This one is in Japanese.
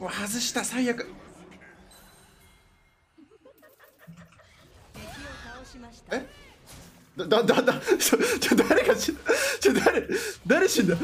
う外した最悪。え？だだだだ ちょ誰が死んだ？ちょ誰誰死んだ？